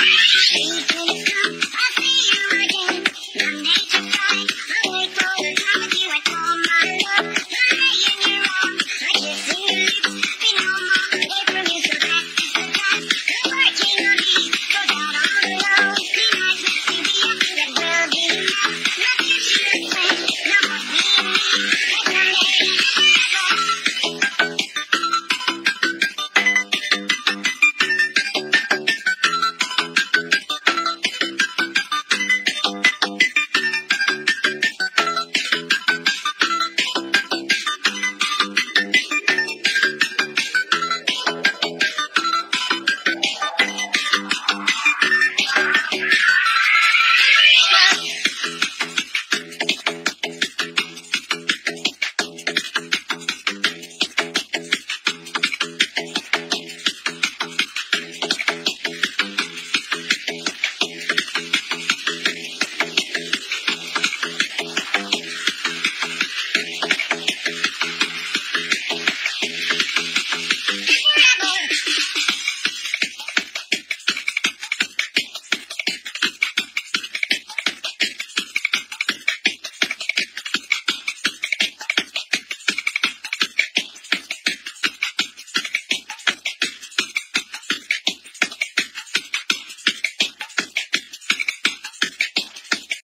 religious old